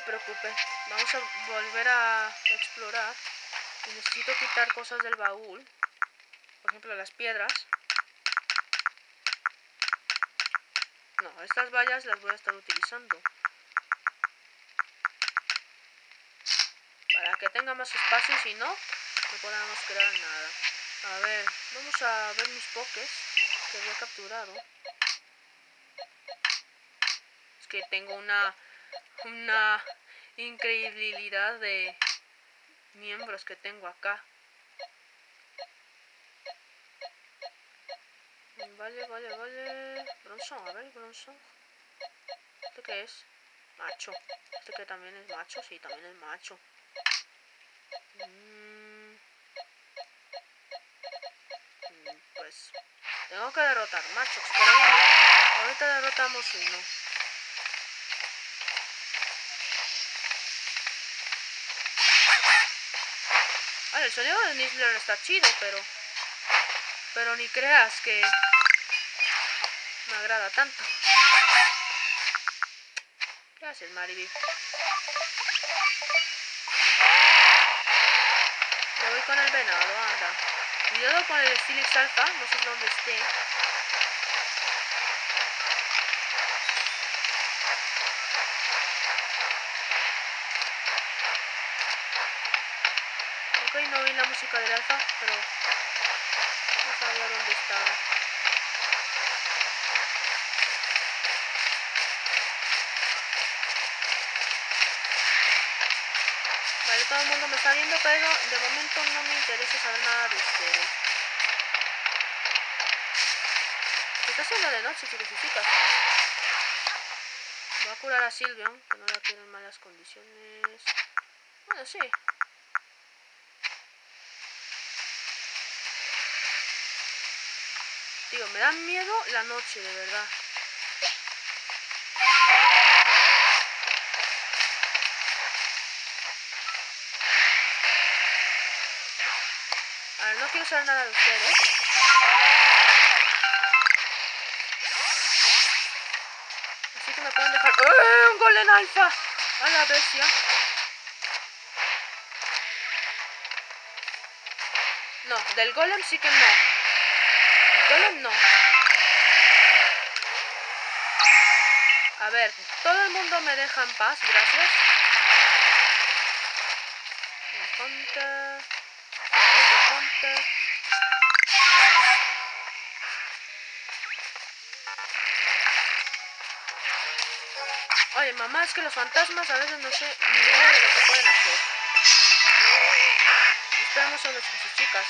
se preocupen. Vamos a volver a explorar. Y necesito quitar cosas del baúl. Por ejemplo, las piedras. No, estas vallas las voy a estar utilizando. Para que tenga más espacio, si no, no podamos crear nada. A ver, vamos a ver mis pokés que había capturado. Es que tengo una, una increíbilidad de miembros que tengo acá. Vale, vale, vale. Bronzón, a ver, bronzón. ¿Este qué es? Macho. ¿Este que también es macho? Sí, también es macho. Mm. Mm, pues tengo que derrotar machos, pero bueno, ahorita derrotamos uno. El sonido de Nizzler está chido, pero... Pero ni creas que... Me agrada tanto. ¿Qué haces, Mariby? Me voy con el venado, anda. Cuidado con el Stilix Alpha, no sé dónde esté. Ok, no vi la música del alfa, pero no sabía dónde estaba. Vale, todo el mundo me está viendo, pero de momento no me interesa saber nada de ustedes. está haciendo de noche, chicos y chicas. Voy a curar a Sylveon, que no la quiero en malas condiciones. Bueno, sí. Digo, me da miedo la noche, de verdad. A ver, no quiero saber nada de ustedes. Así que me pueden dejar... ¡Eh! ¡Un golem alfa! A la bestia. No, del golem sí que no. El golem no. A ver, todo el mundo me deja en paz, gracias. El hunter. Oye, mamá, es que los fantasmas a veces no sé ni idea de lo que pueden hacer. Esperamos a y chicas.